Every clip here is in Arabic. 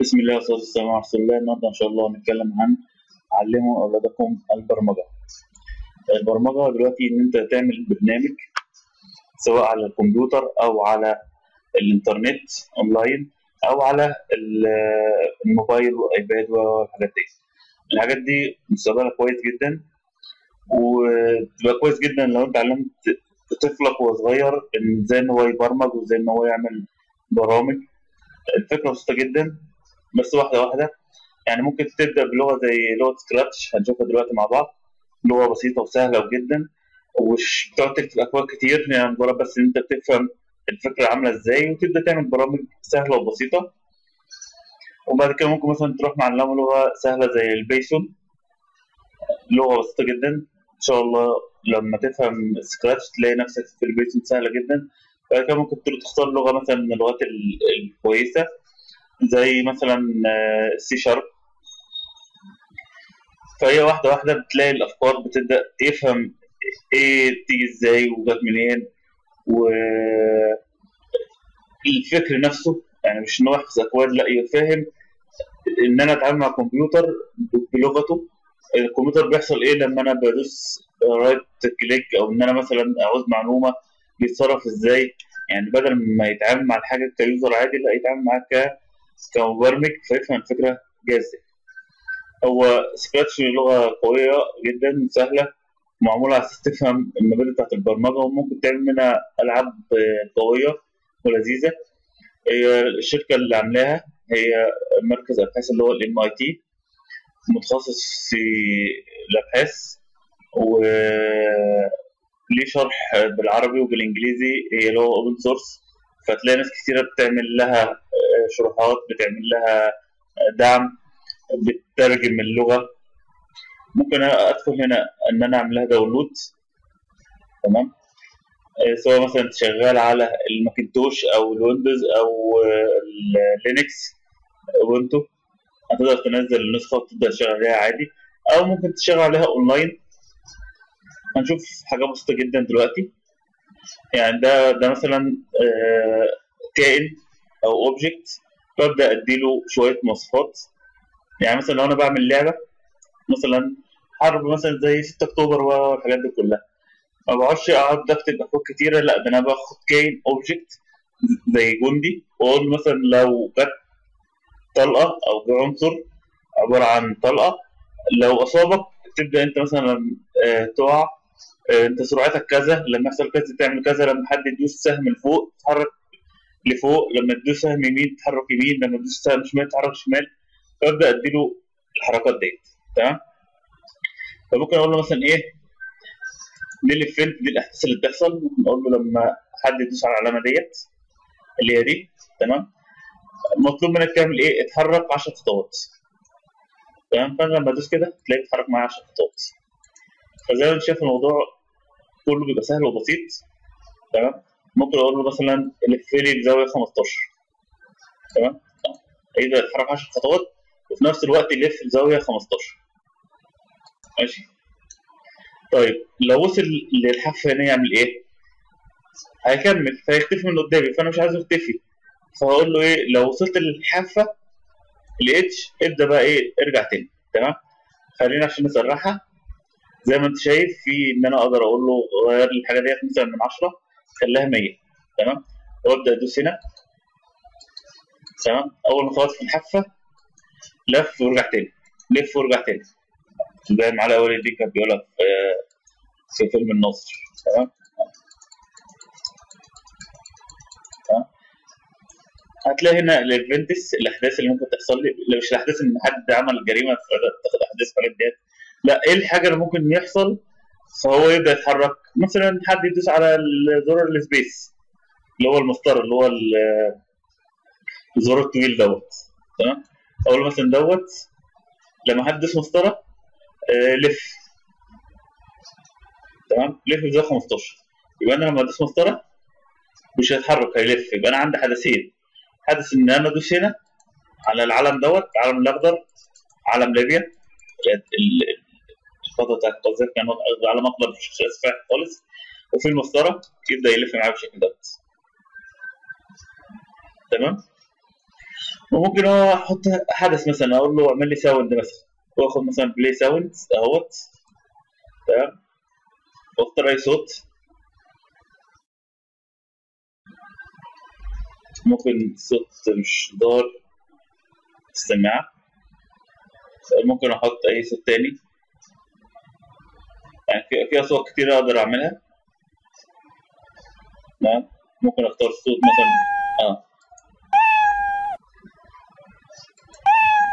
بسم الله والصلاة والسلام على رسول الله النهارده إن شاء الله هنتكلم عن علموا أولادكم البرمجة. البرمجة دلوقتي إن أنت تعمل برنامج سواء على الكمبيوتر أو على الإنترنت أونلاين أو على ال- الموبايل والأيباد والحاجات دي. الحاجات دي مستقبلها كويس جدا وتبقى كويس جدا لو أنت علمت طفلك وهو صغير إن إزاي إن هو يبرمج وإزاي إن هو يعمل برامج. الفكرة بسيطة جدا بس واحدة واحدة. يعني ممكن تبدأ بلغة زي لغة سكراتش هنشوفها دلوقتي مع بعض. لغة بسيطة وسهلة جدا ومش بتقعد تكتب أكواد كتير يعني مجرد بس إن أنت بتفهم الفكرة عاملة إزاي وتبدأ تعمل برامج سهلة وبسيطة. وبعد كده ممكن مثلا تروح معلمة لغة سهلة زي ال Python لغة بسيطة جدا. إن شاء الله لما تفهم سكراتش تلاقي نفسك في ال Python سهلة جدا. بعد كده ممكن تختار لغة مثلا من اللغات ال- الكويسة. زي مثلا C Sharp فهي واحدة واحدة بتلاقي الأفكار بتبدأ يفهم إيه بتيجي إزاي وجت منين والفكر نفسه. يعني مش إن هو يحفظ أكواد لأ يفهم إن أنا أتعامل مع الكمبيوتر بلغته. الكمبيوتر بيحصل إيه لما أنا بدوس right click أو إن أنا مثلا عاوز معلومة بيتصرف إزاي؟ يعني بدل ما يتعامل مع الحاجة ك user عادي لأ يتعامل معاها كمبرمج فيفهم الفكرة؟ جاهزة هو سكراتش لغة قوية جدا وسهلة معمولة على أساس تفهم المبادئ بتاعت البرمجة وممكن تعمل منها ألعاب قوية ولذيذة. هي الشركة اللي عاملاها هي مركز أبحاث اللي هو ال MIT متخصص في الأبحاث و ليه شرح بالعربي وبالإنجليزي هي اللي هو open source فتلاقي ناس كتيرة بتعمل لها شروحات بتعمل لها دعم بتترجم اللغة. ممكن أدخل هنا إن أنا أعمل لها download تمام؟ سواء مثلا شغال على الماكنتوش أو الويندوز أو اللينكس أوبنتو هتقدر تنزل النسخة وتبدأ تشتغل عليها عادي. أو ممكن تشتغل عليها أونلاين هنشوف حاجة بسيطة جدا دلوقتي. يعني ده ده مثلا كائن أو object ببدأ أديله شوية مواصفات. يعني مثلا لو أنا بعمل لعبة مثلا حرب مثلا زي 6 أكتوبر والحاجات دي كلها. ما بقعدش أقعد أكتب أكواد كتيرة لا ده أنا باخد كائن object زي جندي وأقول مثلا لو جت طلقة أو جه عنصر عبارة عن طلقة لو أصابك تبدأ أنت مثلا تقع أنت سرعتك كذا لما يحصل كذا تعمل كذا لما حد يدوس سهم لفوق تتحرك لفوق لما تدوس سهم يمين تتحرك يمين لما تدوس سهم شمال تتحرك شمال. فابدأ اديله الحركات ديت تمام؟ فممكن أقول له مثلا إيه؟ دي الايفنت دي الاحداث اللي بتحصل. ممكن أقول له لما حد يدوس على العلامة ديت اللي هي دي تمام؟ مطلوب منك تعمل إيه؟ اتحرك 10 خطوات تمام؟ فانا لما ادوس كده تلاقي اتحرك معايا 10 خطوات. فزي ما انت شايف الموضوع كله بيبقى سهل وبسيط تمام؟ ممكن أقول له مثلا لف لي بزاويه 15 تمام؟ يبدا يتحرك 10 خطوات وفي نفس الوقت يلف بزاويه 15 ماشي؟ طيب لو وصل للحافه هنا يعمل إيه؟ هيكمل فيختفي من قدامي فأنا مش عايزه يختفي. فهقول له إيه؟ لو وصلت للحافه الاتش ابدأ بقى إيه؟ ارجع تاني تمام؟ خلينا عشان نسرحها. زي ما انت شايف في إن أنا أقدر أقول له غير الحاجة ديت مثلا من 10 خليها 100 تمام؟ وابدا أدوس هنا. تمام؟ أول ما خلاص في الحافه لف ورجع تاني. لف ورجع تاني. زي ما علاء ولي الدين كان بيقولها في في فيلم الناصر تمام؟ تمام؟ هتلاقي هنا ال events الأحداث اللي ممكن تحصل لي مش الأحداث إن حد عمل جريمة تاخد أحداث الحاجات ديت. لا إيه الحاجة اللي ممكن يحصل؟ فهو يبدأ يتحرك. مثلا حد يدوس على زرار ال space اللي هو المسطرة اللي هو الزرار الطويل دوت. تمام؟ أقول مثلا دوت لما حد يدوس مسطرة آه لف. تمام؟ لف بزاويه 15 يبقى أنا لما أدوس مسطرة مش هيتحرك هيلف. يبقى أنا عندي حدثين. حدث إن أنا أدوس هنا على العلم دوت العلم الأخضر علم ليبيا. الفترة بتاعت القذافي كان اخضر مش فاتح خالص. وفي المسطره يبدا يلف معايا بالشكل دوت تمام؟ وممكن هو أحط حدث مثلا أقول له اعمل لي sound مثلا. واخد مثلا play sound أهوت. تمام؟ واختار أي صوت. ممكن صوت مش ضار. السماعة ممكن أحط أي صوت تاني. يعني في أصوات كتير أقدر أعملها. تمام ممكن أختار صوت مثلا آه.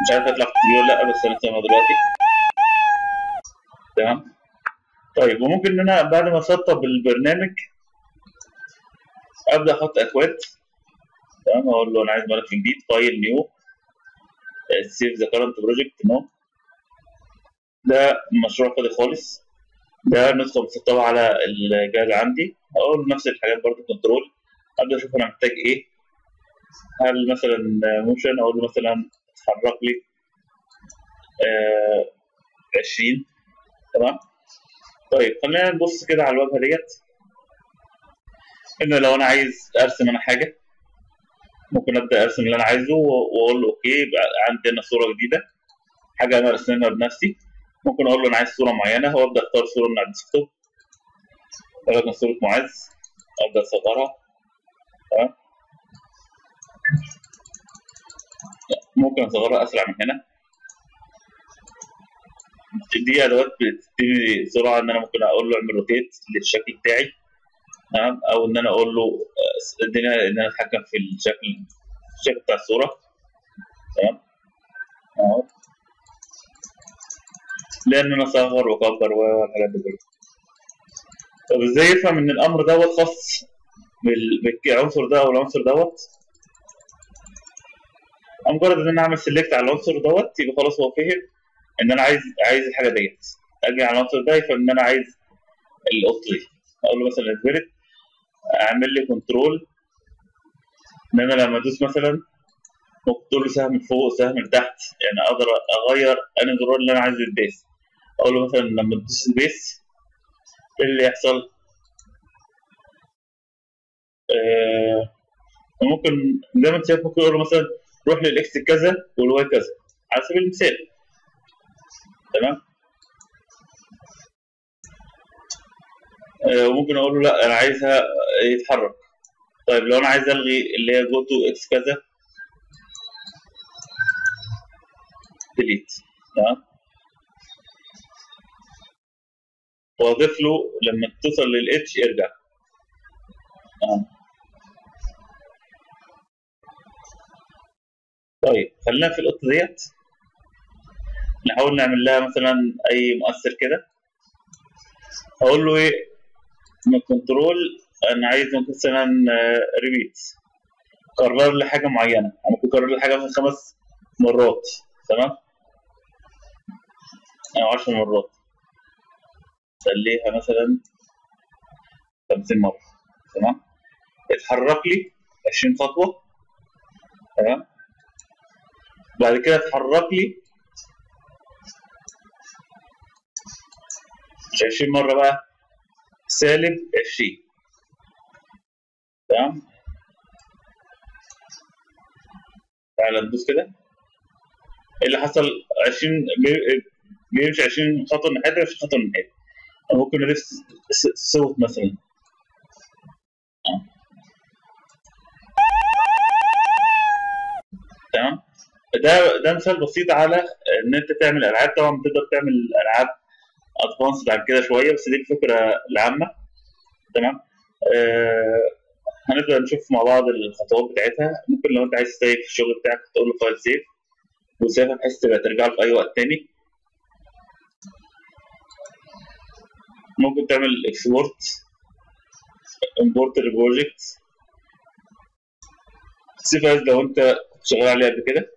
مش عارف اطلع ولا لأ بس أنا سامعه دلوقتي. تمام. طيب وممكن إن أنا بعد ما أسطب البرنامج أبدأ أحط أكواد. تمام. أقول له أنا عايز ملف جديد file new save the current project no ده مشروع فاضي خالص. ده نسخه مسطبه على الجهاز عندي. أقول نفس الحاجات برضه control ابدا أشوف أنا محتاج إيه. هل مثلا motion أقول مثلا اتحرك لي. آه 20 تمام؟ طيب خلينا نبص كده على الواجهه ديت. إن لو أنا عايز أرسم أنا حاجة ممكن أبدأ أرسم اللي أنا عايزه وأقول له okay يبقى عندي هنا صورة جديدة. حاجة أنا رسمها بنفسي. ممكن أقول له أنا عايز صورة معينة وابدا اختار صورة من على ال desktop. ولكن صورة معز. أبدأ أصغرها. تمام؟ ممكن أصغرها أسرع من هنا. دي أدوات بتديني سرعة إن أنا ممكن أقول له أعمل rotate للشكل بتاعي. تمام؟ أو إن أنا أقول له إديني إن أنا أتحكم في الشكل الشكل بتاع الصورة. تمام؟ أهو. لأن أنا اصغر وأكبر والحاجات دي كلها طب إزاي يفهم إن الأمر دوت خاص بالعنصر ده أو العنصر دوت؟ مجرد إن أنا أعمل select على العنصر دوت يبقى خلاص هو فهم إن أنا عايز عايز الحاجة ديت. أجي على العنصر ده يفهم إن أنا عايز القط دي أقول له مثلا sprite أعمل لي control إن أنا لما أدوس مثلا ممكن تقول سهم فوق سهم تحت يعني أقدر أغير أنا الزرار اللي أنا عايزه يتداس أقول له مثلا لما تدوس space إيه اللي يحصل؟ آه ممكن زي ما أنت شايف ممكن أقول له مثلا روح لل X كذا وال Y كذا على سبيل المثال. تمام؟ آه وممكن أقول له لأ أنا عايزها يتحرك. طيب لو أنا عايز ألغي اللي هي go to X كذا delete تمام؟ واضيف له لما توصل لل edge ارجع تمام. طيب خلينا في القطة ديت. نحاول نعمل لها مثلا أي مؤثر كده. أقول له إيه؟ من control أنا عايز مثلا repeat كرر لي حاجة معينة. أنا ممكن اكرر لي حاجة مثلا خمس مرات. تمام؟ أو 10 مرات. خليها مثلا 50 مرة تمام؟ اتحرك لي 20 خطوة تمام؟ بعد كده اتحرك لي مش 20 مرة بقى سالب 20 تمام؟ تعالى ندوس كده. إيه اللي حصل؟ 20 بيمشي 20 خطوة من حتة 20 خطوة من حتة ممكن نضيف صوت مثلا. تمام؟ ده ده مثال بسيط على إن أنت تعمل ألعاب. طبعا بتقدر تعمل ألعاب advanced عن كده شوية بس دي الفكرة العامة. تمام؟ آه هنبدأ نشوف مع بعض الخطوات بتاعتها. ممكن لو أنت عايز ت save الشغل بتاعك تقول له file save و save ها بحيث تبقى ترجع له في أي وقت تاني. ممكن تعمل export import ال project save as لو انت شغال عليه قبل كده.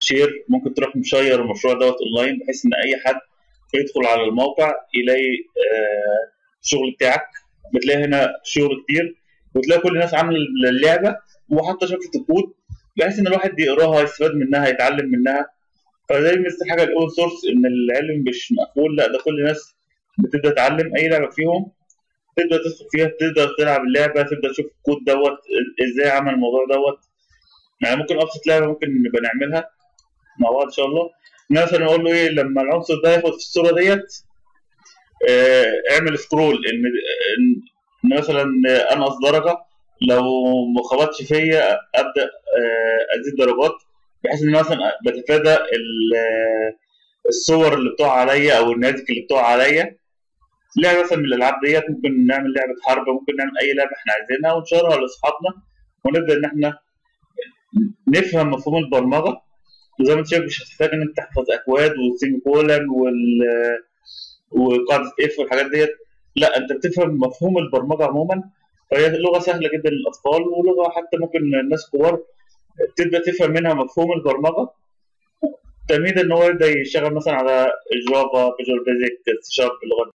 share ممكن تروح م share المشروع دوت اونلاين بحيث إن أي حد يدخل على الموقع يلاقي آه الشغل بتاعك. بتلاقي هنا شغل كتير وتلاقي كل الناس عاملة اللعبة وحاطه شفره الكود بحيث إن الواحد يقراها يستفاد منها يتعلم منها. فزي مثل حاجة ال open source إن العلم مش مقفول لأ ده كل الناس بتبدأ تتعلم أي لعبة فيهم. تبدأ تدخل فيها تقدر تلعب اللعبة تبدأ تشوف الكود دوت إزاي عمل الموضوع دوت. يعني ممكن أبسط لعبة ممكن نبقى نعملها مع بعض إن شاء الله. مثلا أقول له إيه لما العنصر ده ياخد في الصورة ديت آه، اعمل scroll إن إن مثلا انقص درجه لو ما خبطش فيا أبدأ آه، أزيد درجات. بحيث إن مثلا بتفادى ال- الصور اللي بتقع عليا أو النياتك اللي بتقع عليا. لعبة مثلا من الألعاب ديت ممكن نعمل لعبة حرب ممكن نعمل أي لعبة إحنا عايزينها ونشيرها لاصحابنا ونبدأ إن إحنا نفهم مفهوم البرمجة. وزي ما أنت شايف مش هتحتاج إن أنت تحفظ أكواد والسيمي كولن وال وقاعدة if والحاجات ديت. لا أنت بتفهم مفهوم البرمجة عموما. فهي لغة سهلة جدا للأطفال ولغة حتى ممكن الناس كبار. تبدأ تفهم منها مفهوم البرمجة. تلميذ إن هو يبدأ يشتغل مثلا على جافا فيجوال بيزك سي شارب اللغات